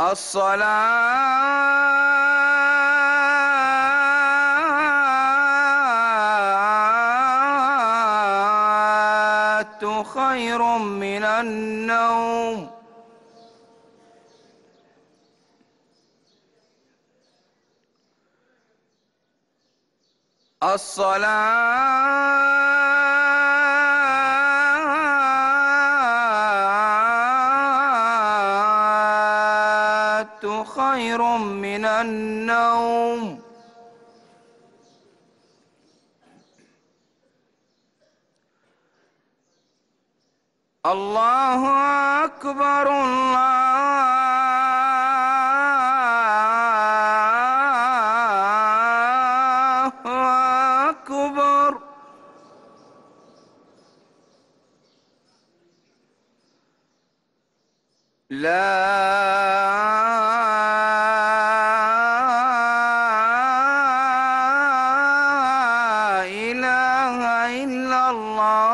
الصلاة خير من النوم. الصلاة خير من النوم. الله أكبر الله أكبر. لا الله